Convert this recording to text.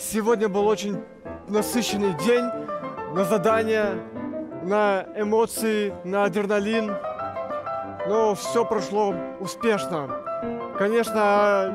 Сегодня был очень насыщенный день на задания, на эмоции, на адреналин. Но все прошло успешно. Конечно,